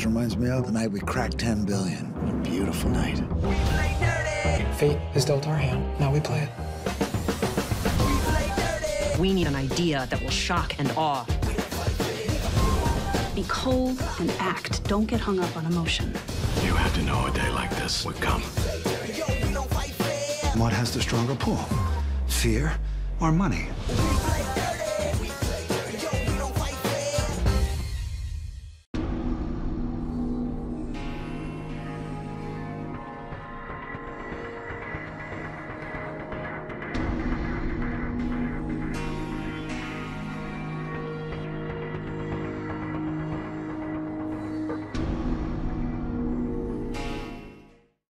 This reminds me of the night we cracked 10 billion. A beautiful night. Fate has dealt our hand. Now we play it. We need an idea that will shock and awe. Be cold and act. Don't get hung up on emotion. You had to know a day like this would come. What has the stronger pull? Fear or money?